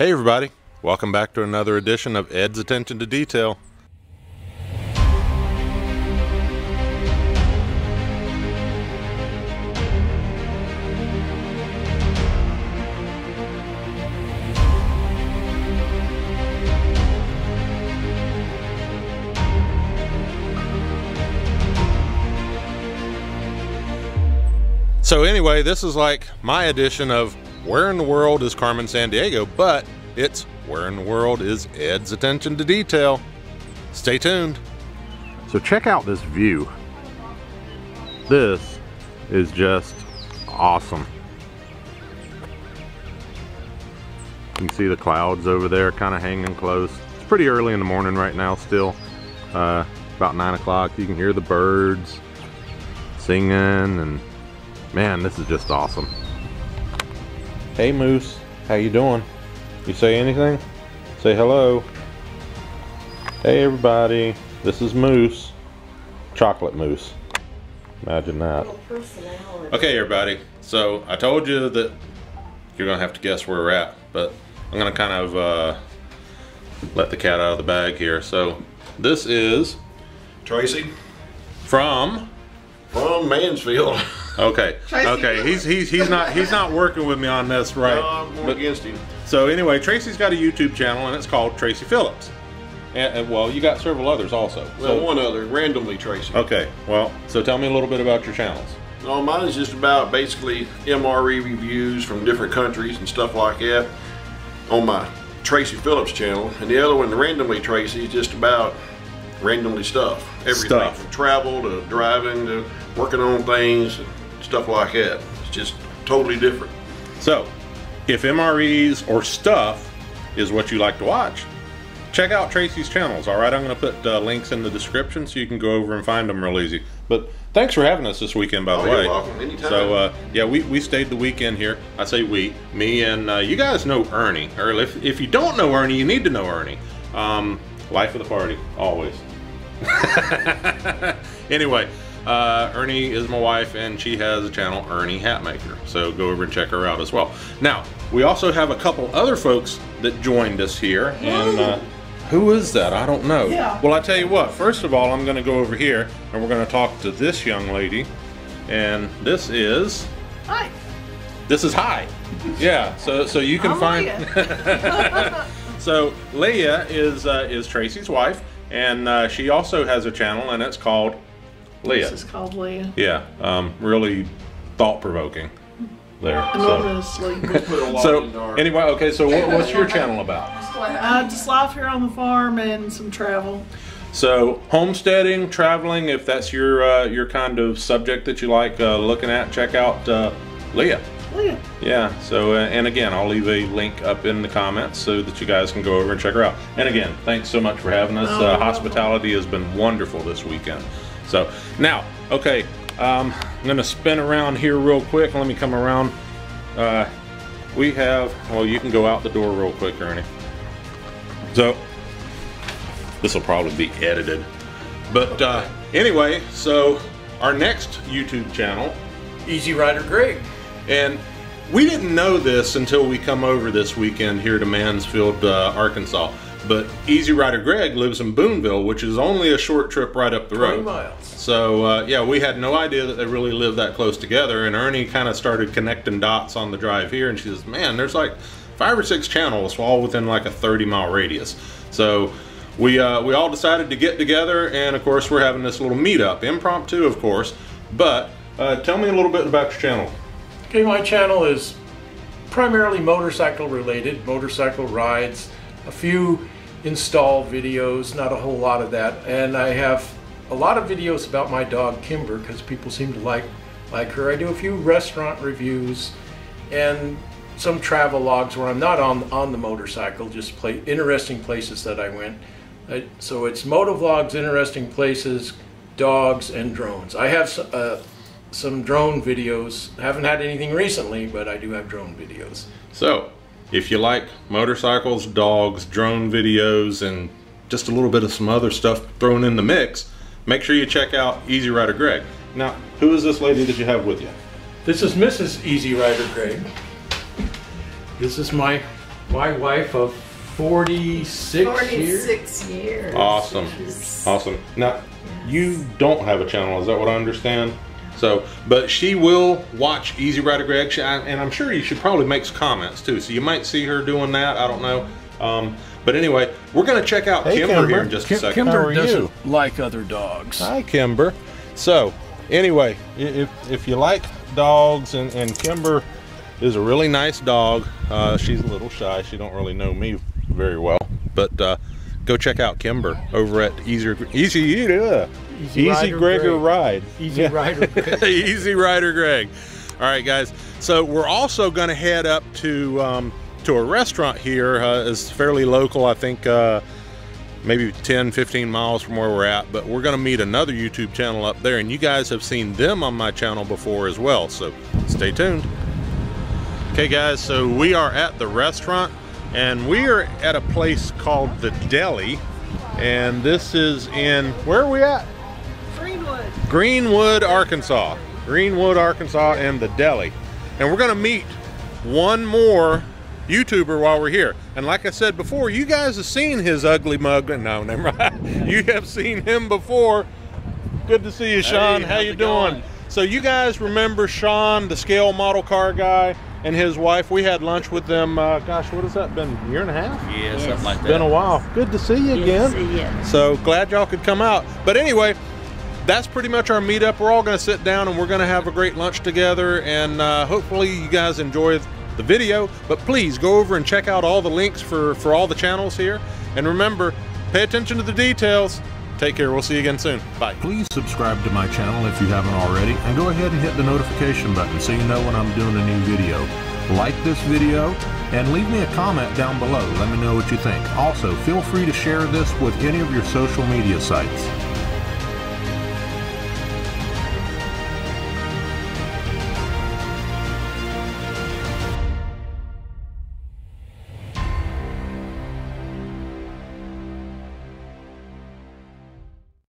Hey everybody, welcome back to another edition of Ed's Attention to Detail. So anyway, this is like my edition of Where in the World is Carmen Sandiego, but it's Where in the World is Ed's Attention to Detail. Stay tuned. So check out this view. This is just awesome. You can see the clouds over there kind of hanging close. It's pretty early in the morning right now still. Uh, about 9 o'clock. You can hear the birds singing and Man, this is just awesome. Hey Moose, how you doing? You say anything? Say hello. Hey everybody, this is Moose. Chocolate Moose. Imagine that. Okay everybody, so I told you that you're gonna have to guess where we're at, but I'm gonna kind of uh, let the cat out of the bag here. So this is Tracy from from Mansfield. Okay. Okay. He's he's he's not he's not working with me on this, right? No, I'm going But- against him. So anyway, Tracy's got a YouTube channel and it's called Tracy Phillips. And, and, well, you got several others also. Well, So- one other, randomly Tracy. Okay. Well, so tell me a little bit about your channels. No, mine is just about basically MRE reviews from different countries and stuff like that on my Tracy Phillips channel. And the other one, randomly Tracy, is just about randomly stuff. Everything Stuff. from travel to driving to working on things and stuff like that. It's just totally different. So, if MREs or stuff is what you like to watch, check out Tracy's channels. All right, I'm going to put uh, links in the description so you can go over and find them real easy. But thanks for having us this weekend, by the Oh, you're way. welcome. Anytime. So uh, yeah, we, we stayed the weekend here. I say we, me, and uh, you guys know Ernie. Or if if you don't know Ernie, you need to know Ernie. Um, life of the party, always. anyway, uh, Ernie is my wife, and she has a channel, Ernie Hatmaker. So go over and check her out as well. Now, we also have a couple other folks that joined us here, and uh, who is that? I don't know. Yeah. Well, I tell you what. First of all, I'm going to go over here, and we're going to talk to this young lady, and this is Hi. this is Hi. Yeah. So so you can I'm find. So Leah is uh, is Tracy's wife, and uh, she also has a channel, and it's called Leah. This is called Leah. Yeah, um, really thought provoking. There. So, Enormously. Put so anyway, okay. So what, what's your channel about? uh, just life here on the farm and some travel. So homesteading, traveling, if that's your uh, your kind of subject that you like uh, looking at, check out uh, Leah. Leah. Yeah. So, uh, and again, I'll leave a link up in the comments so that you guys can go over and check her out. And again, thanks so much for having us. Oh, Uh, hospitality has been wonderful this weekend. So now, okay, um, I'm gonna spin around here real quick. Let me come around. Uh, we have. Well, you can go out the door real quick, Ernie. So this will probably be edited. But uh, anyway, so our next YouTube channel Easy Rider Greg. and we didn't know this until we come over this weekend here to Mansfield, uh, Arkansas. But Easy Rider Greg lives in Booneville, which is only a short trip right up the 20 road. miles. So uh, yeah, we had no idea that they really lived that close together. And Ernie kind of started connecting dots on the drive here, and she says, "Man, there's like five or six channels, all within like a 30 mile radius." So we uh, we all decided to get together, and of course we're having this little meetup, impromptu, of course. But uh, tell me a little bit about your channel. Okay, my channel is primarily motorcycle related, motorcycle rides, a few install videos, not a whole lot of that. And I have a lot of videos about my dog Kimber because people seem to like like her. I do a few restaurant reviews and some travel logs where I'm not on on the motorcycle, just play interesting places that I went. I, so it's motovlogs, interesting places, dogs, and drones. I have uh, some drone videos. Haven't had anything recently, but I do have drone videos. So, if you like motorcycles, dogs, drone videos, and just a little bit of some other stuff thrown in the mix, make sure you check out Easy Rider Greg. Now, who is this lady that you have with you? This is Mrs. Easy Rider Greg. This is my my wife of 46, years. 46 years. Awesome. Awesome. Now, you don't have a channel, is that what I understand? So, but she will watch Easy Rider Greg, she- and I'm sure you should probably make some comments too. So you might see her doing that. I don't know. Um, but anyway, we're gonna check out Hey, Kimber, Kimber. here in just a second. Kimber are doesn't you? like other dogs. Hi, Kimber. So, anyway, if if you like dogs, and and Kimber is a really nice dog. Uh, she's a little shy. She don't really know me very well, but uh, go check out Kimber over at Easy Easy uh, Easy Easy Rider Gregor Greg. Ride. Easy Yeah. Rider Greg. Easy Rider Greg. All right, guys. So we're also going to head up to um, to a restaurant here. Uh, it's fairly local. I think uh, maybe 10, 15 miles from where we're at. But we're going to meet another YouTube channel up there, and you guys have seen them on my channel before as well. So stay tuned. Okay, guys. So we are at the restaurant, and we are at a place called the Deli, and this is in where are we at? Greenwood. Greenwood, Arkansas. Greenwood, Arkansas, and the deli. And we're going to meet one more YouTuber while we're here. And like I said before, you guys have seen his ugly mug. No, never mind. You have seen him before. Good to see you, Sean. How you doing? going? So you guys remember Sean, the scale model car guy, and his wife? We had lunch with them. Uh, gosh, what has that been? A year and a half? Yeah, something like that. Been a while. Good to see you again. So glad y'all could come out. But anyway, that's pretty much our meetup. We're all going to sit down and we're going to have a great lunch together. And uh, hopefully you guys enjoy the video. But please go over and check out all the links for, for all the channels here. And remember, pay attention to the details. Take care. We'll see you again soon. Bye. Please subscribe to my channel if you haven't already. And go ahead and hit the notification button so you know when I'm doing a new video. Like this video and leave me a comment down below. Let me know what you think. Also, feel free to share this with any of your social media sites.